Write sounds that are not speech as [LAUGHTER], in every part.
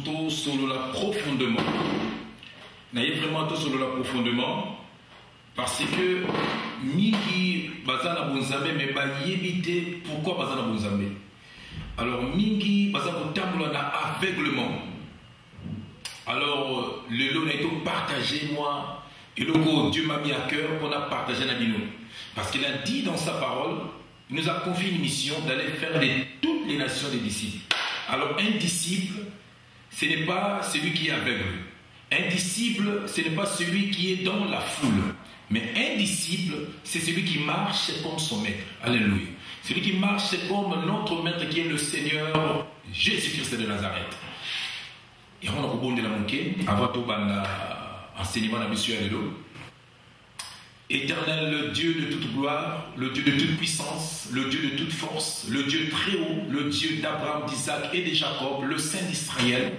lisusuto solo la profondément. Naye vraiment to solo la profondément parce que mingi baza na bonzambe mais bayebi te pourquoi baza na bonzambe? Alors mingi baza kotambola na aveuglement. Alors le lot n'a été partagé moi et le coup, Dieu m'a mis à cœur qu'on a partagé la Bino. Parce qu'il a dit dans sa parole, il nous a confié une mission d'aller faire de toutes les nations des disciples. Alors un disciple, ce n'est pas celui qui est aveugle. Un disciple, ce n'est pas celui qui est dans la foule. Mais un disciple, c'est celui qui marche comme son maître. Alléluia. Celui qui marche comme notre maître qui est le Seigneur Jésus-Christ de Nazareth. Et on a rebondé la enseignement Éternel, le Dieu de toute gloire, le Dieu de toute puissance, le Dieu de toute force, le Dieu très haut, le Dieu d'Abraham, d'Isaac et de Jacob, le Saint d'Israël.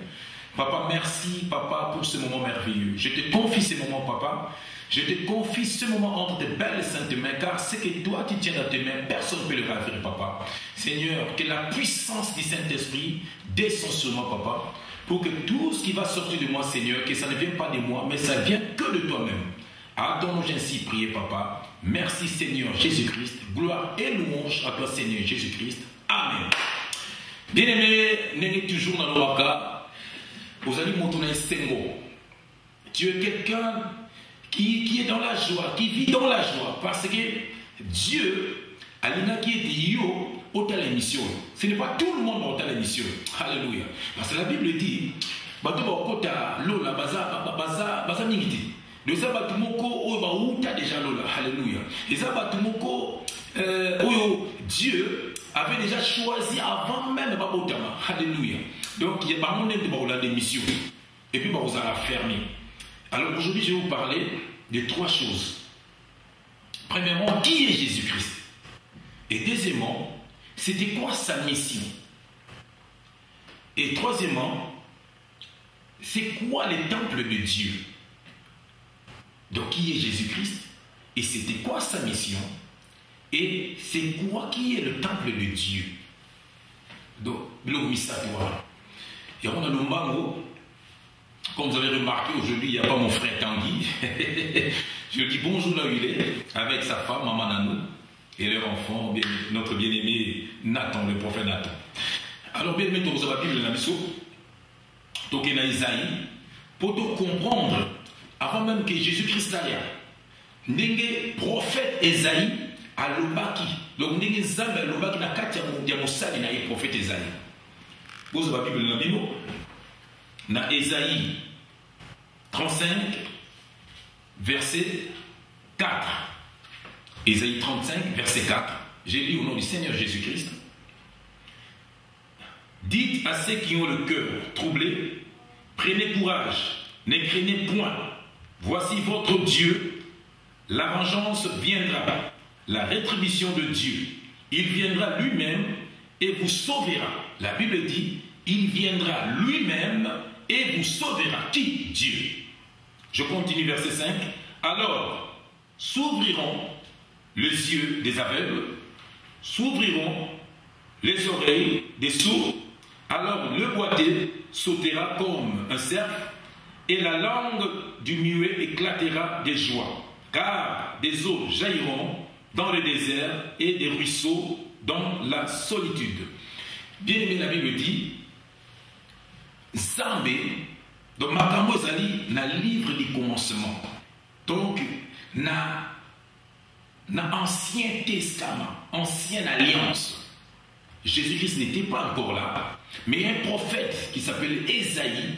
Papa, merci, papa, pour ce moment merveilleux. Je te confie ce moment, papa. Je te confie ce moment entre tes belles et saintes mains, car ce que toi tu tiens dans tes mains, personne ne peut le ravir, papa. Seigneur, que la puissance du Saint-Esprit descende sur moi, papa pour que tout ce qui va sortir de moi, Seigneur, que ça ne vienne pas de moi, mais ça vient que de toi-même. Attends, j'ai ainsi prié, papa. Merci, Seigneur Jésus-Christ. Gloire et louange à toi, Seigneur Jésus-Christ. Amen. Bien-aimé, n'est toujours dans le waka. Vous allez montrer Sengo. Tu es quelqu'un qui, qui est dans la joie, qui vit dans la joie, parce que Dieu, Alina qui est yo, autant l'émission. Ce n'est pas tout le monde autant l'émission. Alléluia. Parce que la Bible dit, eza bato moko oyo bauta déjà lola. Alléluia eza bato moko euh, dieu avait déjà choisi avant même babotama alléluia donc bango ndenge bakolanda émission et puis bakozala fermé alors aujourd'hui je vais vous parler de trois choses. Premièrement qui est jésus-christ? Et deuxièmement c'était quoi sa mission? Et troisièmement, c'est quoi le temple de Dieu? Donc qui est Jésus-Christ? Et c'était quoi sa mission? Et c'est quoi qui est le temple de Dieu? Donc, l'omisatoire. Et on a le mango. Comme vous avez remarqué, aujourd'hui, il n'y a pas mon frère Tanguy. [LAUGHS] Je dis bonjour là où il est, avec sa femme, Maman Nanou et leur enfant, notre bien-aimé Nathan, le prophète Nathan. Alors, bien aimé, vous avez Bible la mission, donc il Isaïe, pour te comprendre, avant même que Jésus-Christ là, ndenge prophète Isaïe alobaki donc ndenge nzambe alobaki na kati ya mosali na ye prophète Isaïe bozwa bible na bino na Isaïe 35 verset 4 Ésaïe 35, verset 4. J'ai lu au nom du Seigneur Jésus-Christ. Dites à ceux qui ont le cœur troublé, prenez courage, ne craignez point. Voici votre Dieu. La vengeance viendra, la rétribution de Dieu. Il viendra lui-même et vous sauvera. La Bible dit, il viendra lui-même et vous sauvera. Qui? Dieu. Je continue verset 5. Alors s'ouvriront les yeux des aveugles, s'ouvriront les oreilles des sourds, alors le boité sautera comme un cerf, et la langue du muet éclatera de joie, car des eaux jailliront dans le désert et des ruisseaux dans la solitude. Bien aimé, la Bible dit, Zambé, donc Makambo Zali, na livre du commencement. Donc, na dans l'Ancien Testament, Ancienne Alliance, Jésus-Christ n'était pas encore là, mais un prophète qui s'appelle Esaïe,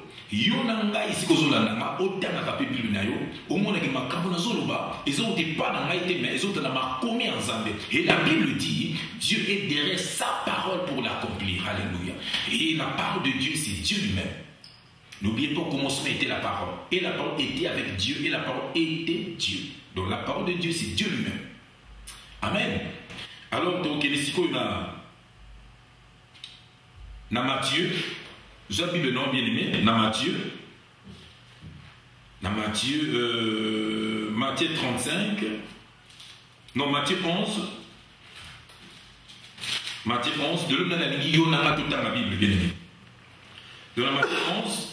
yo na ngai esika ozolandanga otangaka mpe bible na yo omonaki makambo nazoloba ezauti pa na ngai te mais ezauta na makomi ya nzambe et la bible dit dieu est derrière sa parole pour l'accomplir alléluia Et la parole de Dieu, c'est Dieu lui-même. N'oubliez pas, au commencement était la parole. Et la parole était avec Dieu, et la parole était Dieu. Donc la parole de Dieu, c'est Dieu lui-même. Amen. Alors, donc, il y a na Matthieu, vous avez le nom bien aimé, na Matthieu, na Matthieu, euh, Matthieu 35, non, Matthieu 11, Matthieu 11, de l'homme dans la ligne, il y en a tout dans la Bible, bien aimé. De la Matthieu 11,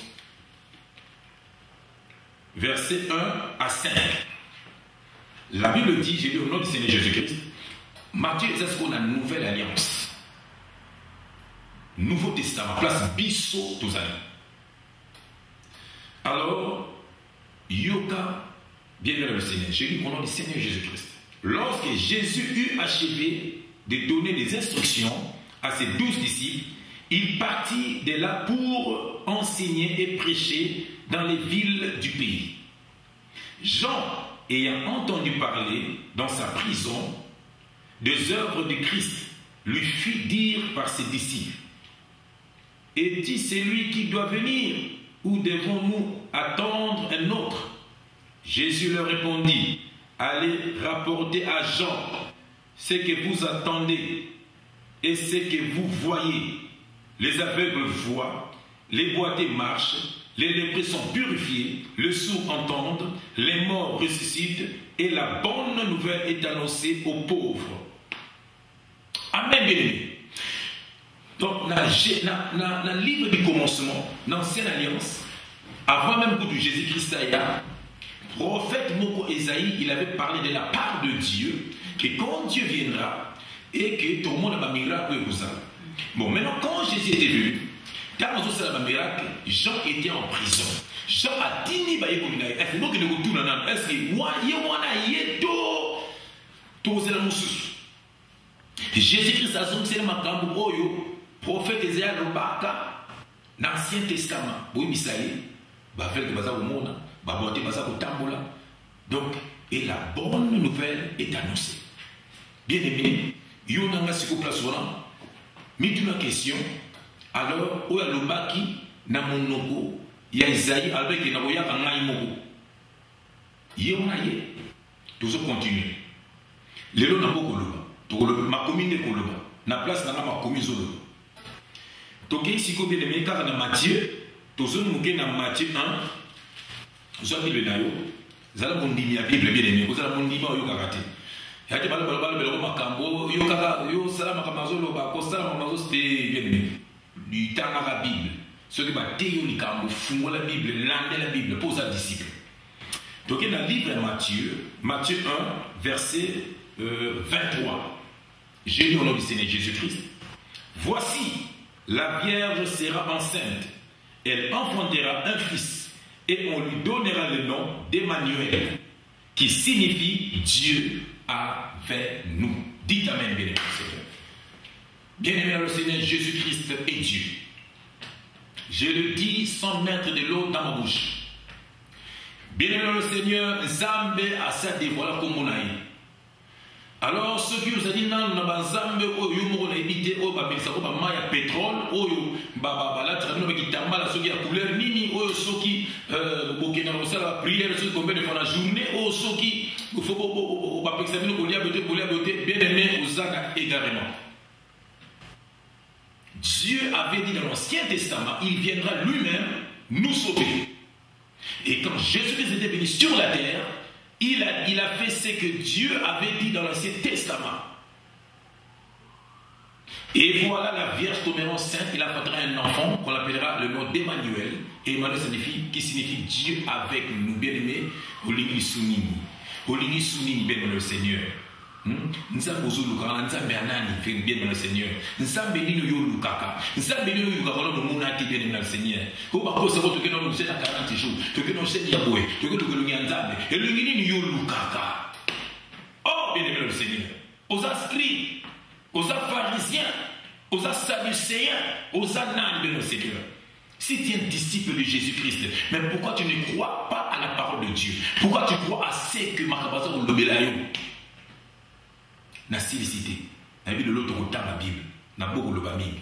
verset 1 à 5. La Bible dit, j'ai lu au nom du Seigneur Jésus-Christ, Matthieu est ce qu'on a une nouvelle alliance. Nouveau Testament, place bisso tous Alors, Yoka, bien le Seigneur, j'ai lu au nom du Seigneur Jésus-Christ. Lorsque Jésus eut achevé de donner des instructions à ses douze disciples, il partit de là pour enseigner et prêcher dans les villes du pays. Jean, ayant entendu parler dans sa prison des œuvres de Christ, lui fit dire par ses disciples, Est-il celui qui doit venir ou devons-nous attendre un autre? Jésus leur répondit, Allez rapporter à Jean ce que vous attendez et ce que vous voyez. Les aveugles voient, les boiteux marchent, les lépreux sont purifiés, les sourds entendent, les morts ressuscitent et la bonne nouvelle est annoncée aux pauvres. Amen, Donc, dans le livre du commencement, dans l'Ancienne Alliance, avant même que Jésus-Christ le prophète Moko Esaïe, il avait parlé de la part de Dieu, que quand Dieu viendra, et que tout le monde a un miracle Bon, maintenant, quand Jésus était venu, quand on a un miracle, Jean était en prison. Jean a dit, bah, écoute, est-ce que nous retournons Est-ce que moi, je suis tout? C'est la moussous. Jésus-Christ a dit, c'est le makambo, oyo, prophète Esaïe, le baka, l'Ancien Testament. Bah, fait que baza au monde, bah, boité baza au tambola. Donc, et la bonne nouvelle est annoncée. Bien aimé, yonanga siko place wana, mituna question, alors oyo alobaki na monoko ya Isaïe alobaki na boyaka ngai moko ye wana ye tozo continue lelo na bokoloba tokoloba makomi nde koloba. Na place nanga makomi ezoloba tokei sikoyo aimé kaka na matthieu tozoni moke na matthieu 1 zwa bible na yo zala mondimi ya bible bien aimé kozala mondimi oyokaka te yaki balobala balobelako makambo yo kaka yo sala makambo azoloba kosala makambo azosite bien aimé. Litangaka bible. Soki bateyi yo likambo fungola bible landela bible mpo oza disciple. Toke na livre ya matthieu matthieu 1 verset euh, 23 j'ai lu au nom du seigneur jésus-christ. Voici la vierge sera enceinte elle enfantera un fils et on lui donnera le nom d'Emmanuel qui signifie Dieu avec nous dites Amen bien Seigneur Bien-aimé le Seigneur, Jésus-Christ est Dieu. Je le dis sans mettre de l'eau dans ma bouche. Bien-aimé le Seigneur, Zambe a sa dévoilé comme mon alors soki ozali nanu na banzambe oyo yo moko nayebi te oyo bamelisaka bamai ya pétrole oyo ya couleur nini oyo soki bokendaka kosala bapriere soki combien de fois na journée oyo soki bapekisa bino kolia bote kolia bote bien aimé égarement Dieu avait dit dans l'Ancien Testament, il viendra lui-même nous sauver. Et quand Jésus-Christ était venu sur la terre, il a, il a fait ce que Dieu avait dit dans l'Ancien Testament. Et voilà la Vierge tombera enceinte, il apportera un enfant qu'on appellera le nom d'Emmanuel. Et Emmanuel signifie, qui signifie Dieu avec nous, bien-aimés, Olini Sunini. Olini Sunini, bien le Seigneur. Nzambe ozolukaka nzambe ya nani bien na seigneur. Na seigneur. O bakosako toke na lose na 40 jours toke na oseni ya boye toke tokelongi ya nzambe. Elongi nini yo olukaka bien aimé le seigneur. Bien le seigneur. Si tu es un disciple de Jésus-Christ, mais pourquoi tu ne crois pas à la parole de Dieu? Pourquoi tu crois à ce que Makabaza ou Lobelayo na silicité nayebi lelo tokotanga bible. Na bokoloba mingi.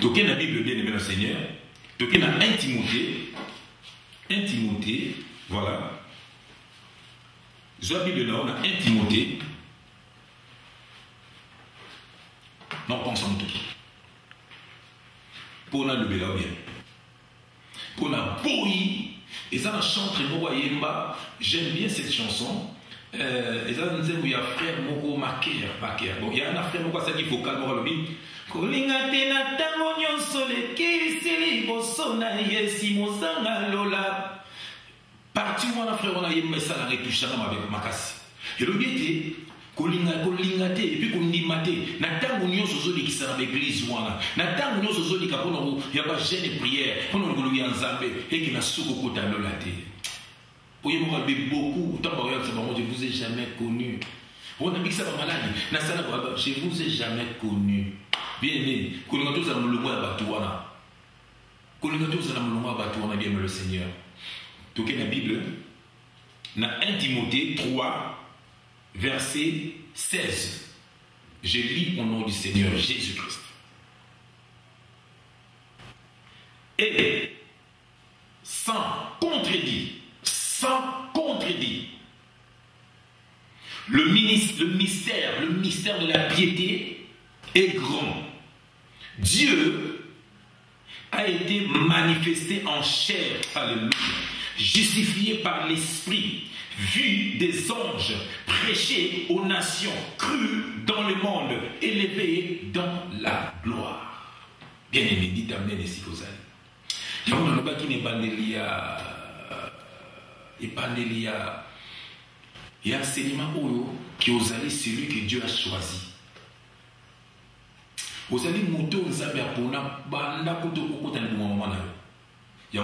Toke la bible bien aimé le seigneur. Toke na 1 timothée. 1 timothée voilà. Zwa bible na on a 1 timothée. Non pense en tout pour na lobela bien? Pour na boyi. Eza na chantre moko ayemba j'aime bien cette chanson eza nzembo ya frère moko maker maker bon ya na frère moko asalaki vocal moko alobi kolinga te na ntango nyonso lekisi liboso na yesi mozanga lola. Parti wana frère wana yemba esalaka etushaka makasi. Elobi ete kolinga kolinga te epi kondima te. Na ntango nyonso ozolekisa na baeglize wana na ntango nyonso ozolika mpona ya bagene priere mpona likolo ya nzambe eke na suki okota lola te beaucoup. Je vous ai jamais connu. Je vous ai jamais connu. Bien aimé bien le seigneur. Toke na bible na 1 timothée 3 verset 16. Je lis au nom du Seigneur Jésus-Christ. Et sans contredit, le, ministre, le mystère, le mystère de la piété est grand. Dieu a été manifesté en chair, alléluia, justifié par l'Esprit, vu des anges prêcher aux nations, cru dans le monde, élevé dans la gloire. Bien aimé, dites amen ici vous allez. Ebandeli ya ya enseignement oyo ke ozali celui que dieu a choisi. Moto nzambe apona banda okokota na yo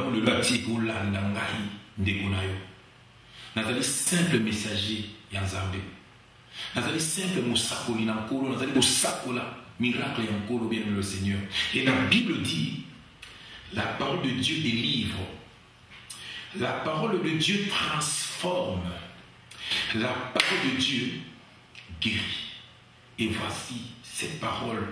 ngai ndeko na yo nazali simple messager ya nzambe nazali simple mosakoli na nkolo nazali kosakola miracle ya nkolo bien le seigneur. Et la bible dit la parole de dieu délivre la parole de dieu transforme. La parole de dieu guérit. Et voici cette parole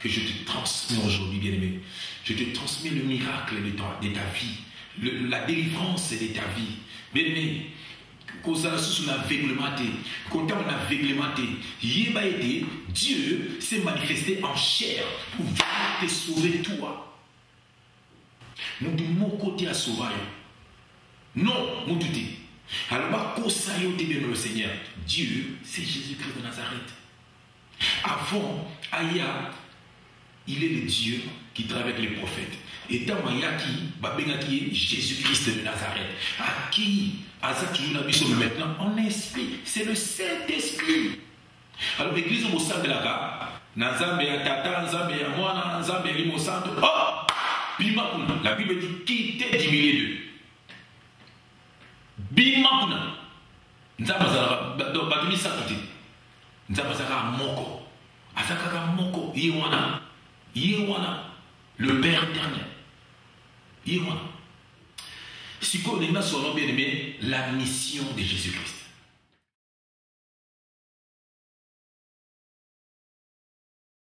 que je te transmets aujourd'hui bien aimé je te transmets le miracle de ta, de vie la délivrance de ta vie. Bien aimé kozala susu na aveuglement te kotango na aveuglement dieu s'est manifesté en chair pour venir te sauver toi. Motu moko te asauva yo non motu te alors le seigneur. Dieu c'est jésus-christ de nazareth. Avant aya il est le dieu qui travaille avec les prophètes. Etango ayaki babengaki jésus-christ de nazareth. Biso mais maintenant en esprit c'est le saint-esprit. Alors l'église bosambelaka na nzambe ya tata nzambe ya oh! Kuna la bible dit quittez du milieu d'eux bima kuna nzambe azalaka bato misato te azalaka moko. Aza moko. Ye wana. Ye wana. Le père éternel ye wana. Sikoyo olingi bien aimé la mission de jésus christ